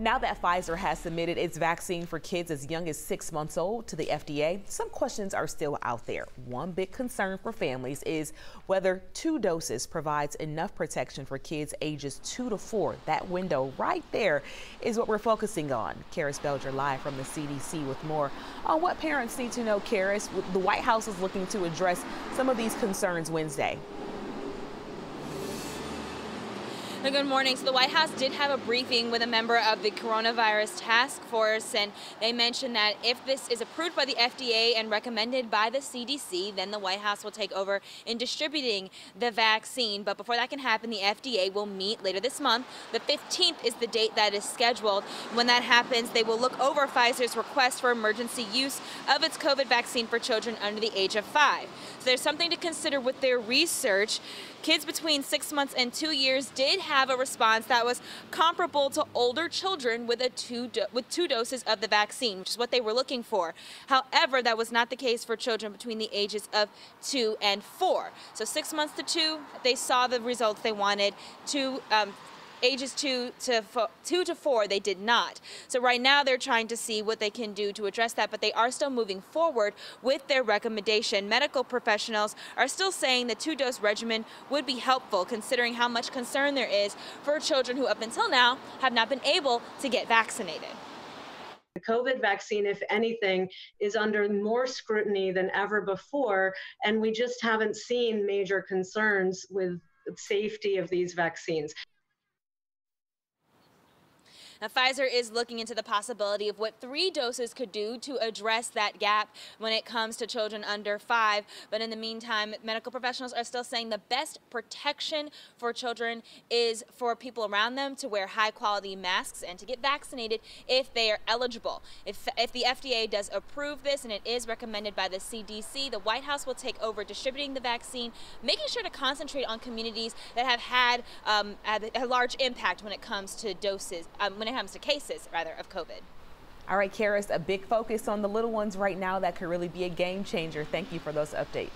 Now that Pfizer has submitted its vaccine for kids as young as six months old to the FDA, some questions are still out there. One big concern for families is whether two doses provides enough protection for kids ages two to four. That window right there is what we're focusing on. Karys Belger live from the CDC with more on what parents need to know. Karys, the White House is looking to address some of these concerns Wednesday. Good morning. So the White House did have a briefing with a member of the coronavirus task force, and they mentioned that if this is approved by the FDA and recommended by the CDC, then the White House will take over in distributing the vaccine. But before that can happen, the FDA will meet later this month. The 15th is the date that is scheduled. When that happens, they will look over Pfizer's request for emergency use of its COVID vaccine for children under the age of five. So there's something to consider with their research. Kids between six months and two years did have a response that was comparable to older children with a two with two doses of the vaccine, which is what they were looking for. However, that was not the case for children between the ages of two and four. So six months to two, they saw the results they wanted. Two um, ages two to two to four, they did not. So right now they're trying to see what they can do to address that, but they are still moving forward with their recommendation. Medical professionals are still saying the two-dose regimen would be helpful, considering how much concern there is for children who, up until now, have not been able to get vaccinated. The COVID vaccine, if anything, is under more scrutiny than ever before, and we just haven't seen major concerns with safety of these vaccines. Now, Pfizer is looking into the possibility of what three doses could do to address that gap when it comes to children under five. But in the meantime, medical professionals are still saying the best protection for children is for people around them to wear high quality masks and to get vaccinated if they are eligible. If, if the FDA does approve this and it is recommended by the CDC, the White House will take over distributing the vaccine, making sure to concentrate on communities that have had um, a, large impact when it comes to doses, um, when it comes to cases, rather, of COVID. All right, Karys, a big focus on the little ones right now that could really be a game changer. Thank you for those updates.